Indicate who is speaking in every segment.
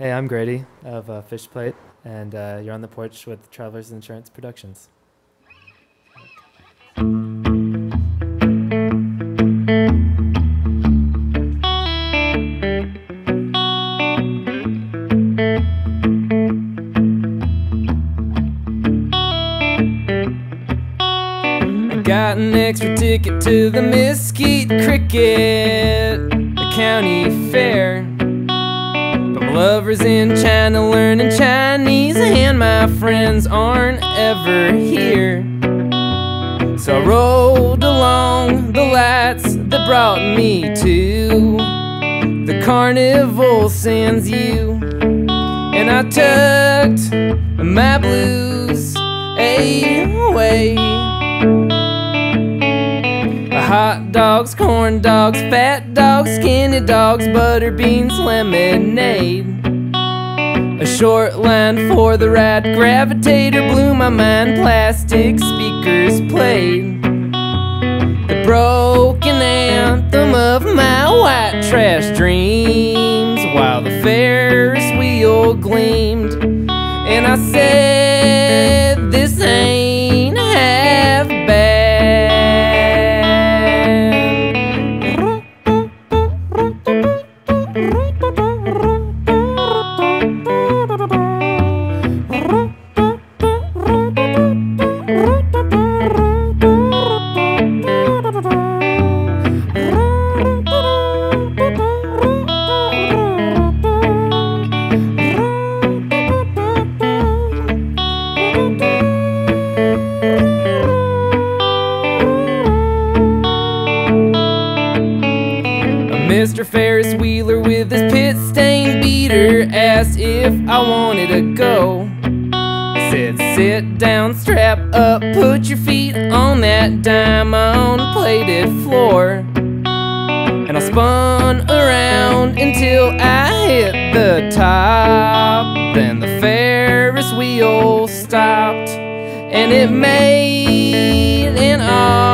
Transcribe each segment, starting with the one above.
Speaker 1: Hey, I'm Grady of uh, Fishplate, and uh, you're on the porch with Travelers Insurance Productions. Got an extra ticket to the Mesquite Cricket, the county fair. Lover's in China learning Chinese, and my friends aren't ever here. So I rode along the lights that brought me to the carnival sends you. And I tucked my blues away. Hot dogs, corn dogs, fat dogs, skinny dogs, butter beans, lemonade. A short line for the ride, gravitator blew my mind, plastic speakers played. The broken anthem of my white trash dreams while the Ferris wheel gleamed. And I said, This ain't Mr. Ferris Wheeler with his pit stained beater asked if I wanted to go. Said, sit down, strap up, put your feet on that diamond plated floor. And I spun around until I hit the top. Then the Ferris wheel stopped, and it made an awful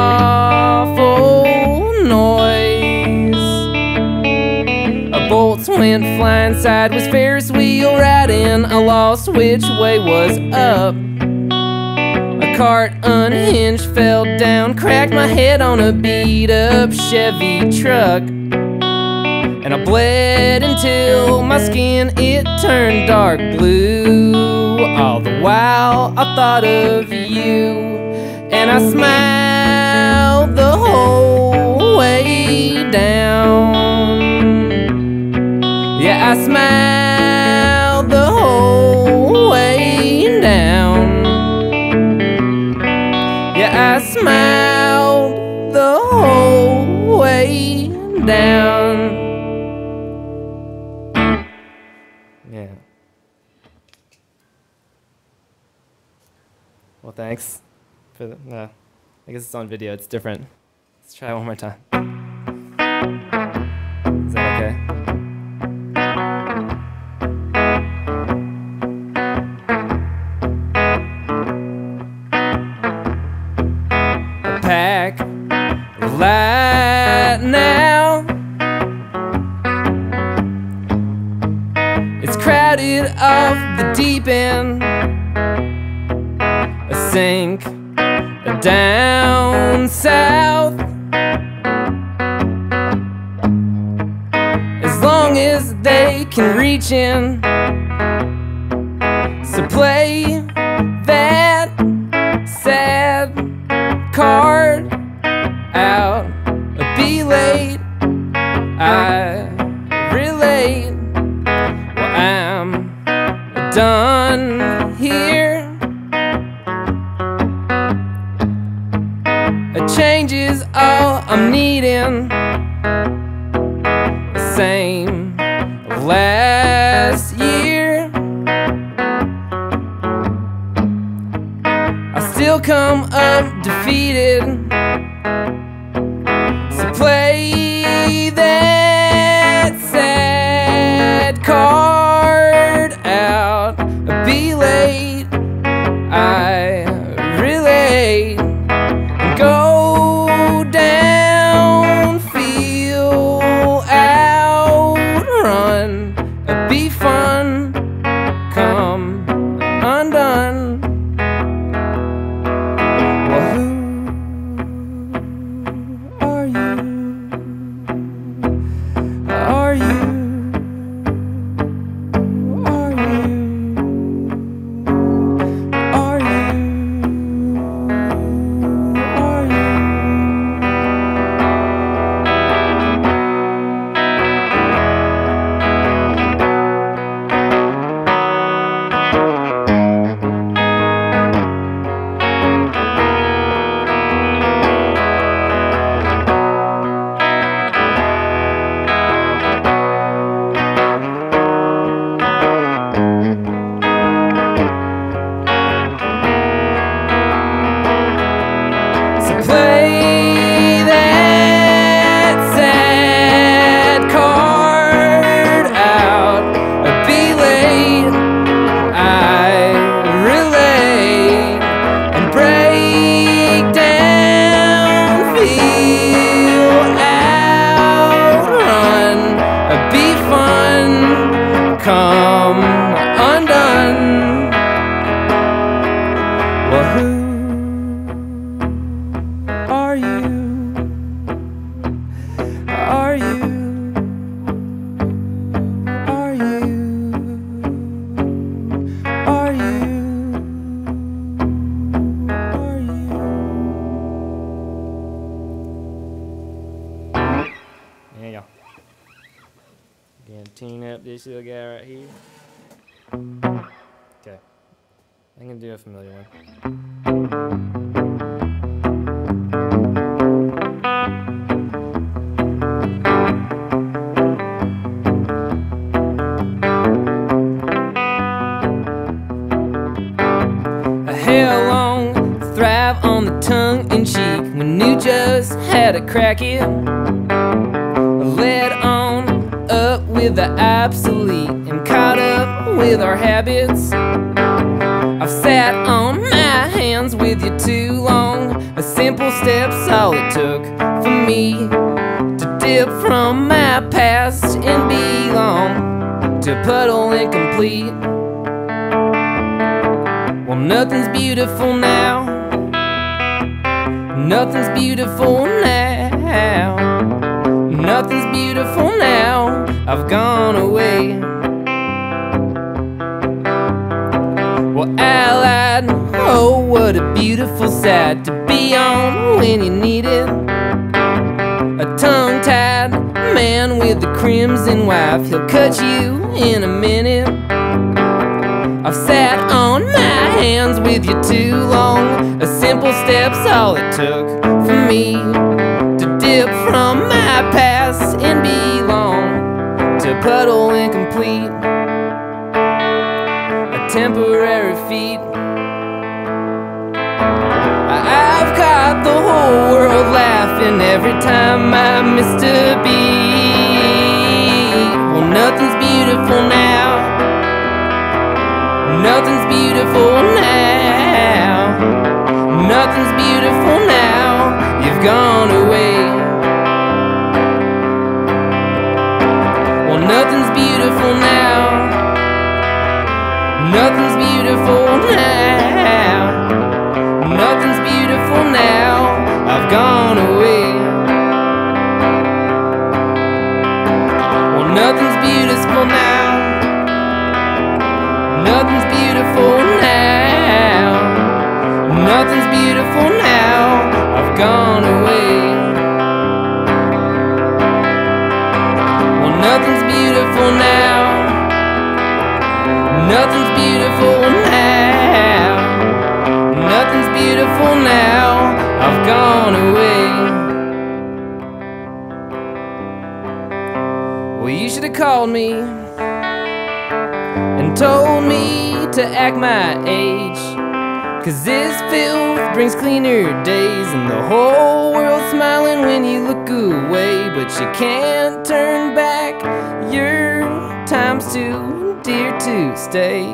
Speaker 1: flying sideways, Ferris wheel riding. I lost which way was up. A cart unhinged, fell down, cracked my head on a beat up Chevy truck. And I bled until my skin it turned dark blue. All the while I thought of you, and I smiled the whole way down. Smiled the whole way down. Yeah, I smiled the whole way down. Yeah. Well, thanks for the. Uh, I guess it's on video. It's different. Let's try it one more time. It's crowded off the deep end. A sink down south. As long as they can reach in. So play that sad card out. Be late. I relate. Done here. A change is all I'm needing. The same last year. I still come up defeated. This little guy right here. Okay. I'm gonna do a familiar one. A hair long, thrive on the tongue and cheek when you just had a crack in. Led on with the obsolete and caught up with our habits. I've sat on my hands with you too long. A simple step's all it took for me to dip from my past and belong to puddle incomplete. Well, nothing's beautiful now. Nothing's beautiful now. Nothing's beautiful now. I've gone away. Well, Allied, oh, what a beautiful sight to be on when you need it. A tongue tied man with a crimson wife, he'll cut you in a minute. I've sat on my hands with you too long. A simple step's all it took for me dip from my past and belong to puddle incomplete. A temporary feat. I've got the whole world laughing every time I miss a beat. Well, nothing's beautiful now. Nothing's beautiful now. Beautiful now. Nothing's beautiful now. I've gone away. Well, nothing's beautiful now. Nothing's beautiful now. Nothing's beautiful now. I've gone away. Well, you should have called me told me to act my age. Cause this filth brings cleaner days, and the whole world's smiling when you look away. But you can't turn back, your time's too dear to stay.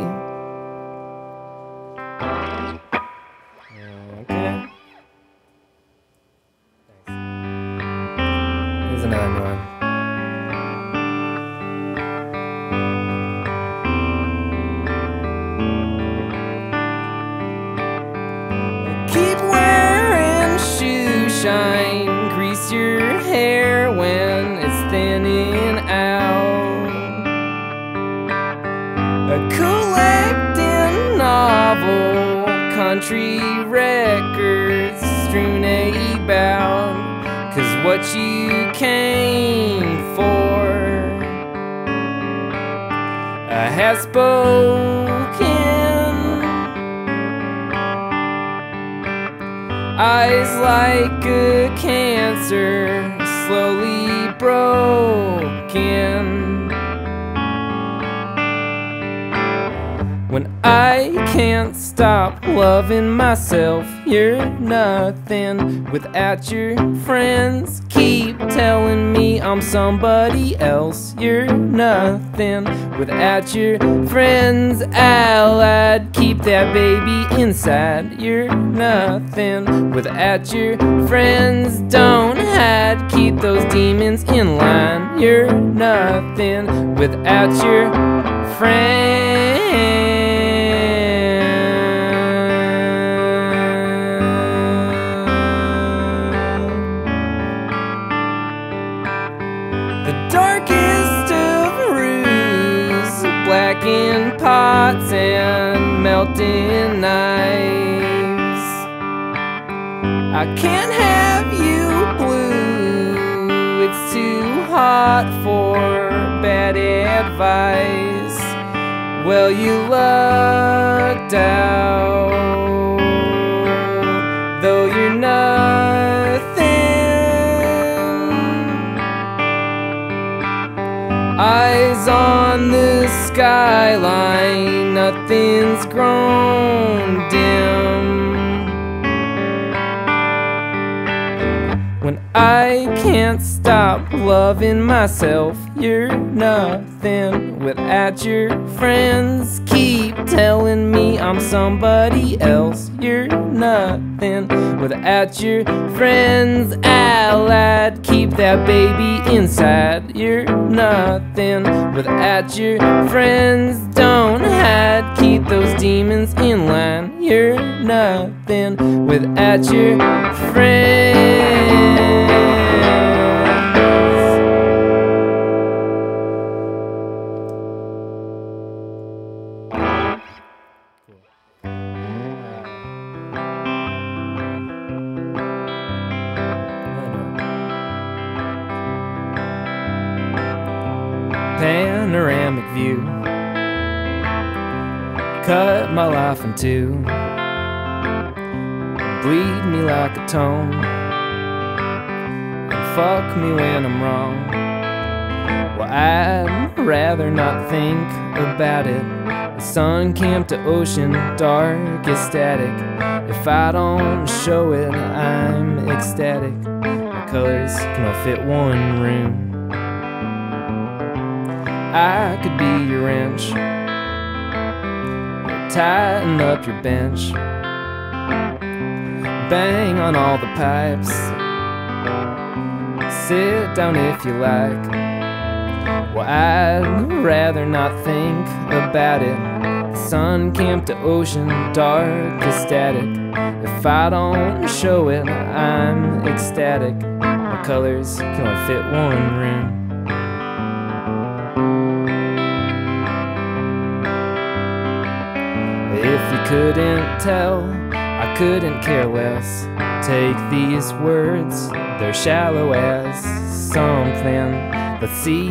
Speaker 1: Okay. Here's another one. Country records strewn about. Cause what you came for uh, has spoken. Eyes like a cancer, slowly broken. When I can't stop loving myself, you're nothing without your friends. Keep telling me I'm somebody else, you're nothing without your friends. Allied, keep that baby inside, you're nothing without your friends. Don't hide, keep those demons in line, you're nothing without your The and melting knives. I can't have you blue, it's too hot for bad advice. Well, you lucked out, though you're nothing. Eyes on the skyline, nothing's grown I can't stop loving myself, you're nothing without your friends. Keep telling me I'm somebody else, you're nothing without your friends. Allied, keep that baby inside, you're nothing without your friends. Don't hide, keep those demons in line, you're nothing without your friends. Two, bleed me like a tone, and fuck me when I'm wrong. Well, I'd rather not think about it. The sun camped to ocean, dark static. If I don't show it, I'm ecstatic. My colors can all fit one room. I could be your wrench, tighten up your bench, bang on all the pipes. Sit down if you like. Well, I'd rather not think about it. Sun camped to ocean, dark as static. If I don't show it, I'm ecstatic. My colors can only fit one room. If you couldn't tell, I couldn't care less. Take these words, they're shallow as something. Let's see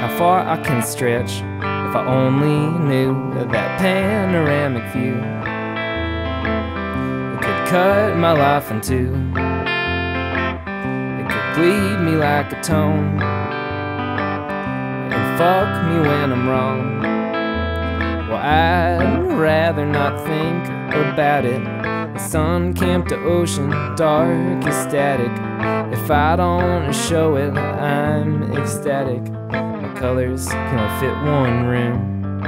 Speaker 1: how far I can stretch if I only knew that panoramic view. It could cut my life in two, it could bleed me like a tone, and fuck me when I'm wrong. Well, I'd rather not think about it. The sun camped to ocean, dark ecstatic. If I don't show it, I'm ecstatic. My colors can fit one room,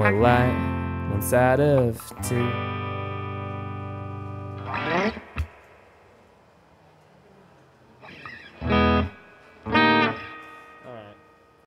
Speaker 1: one light, one side of two.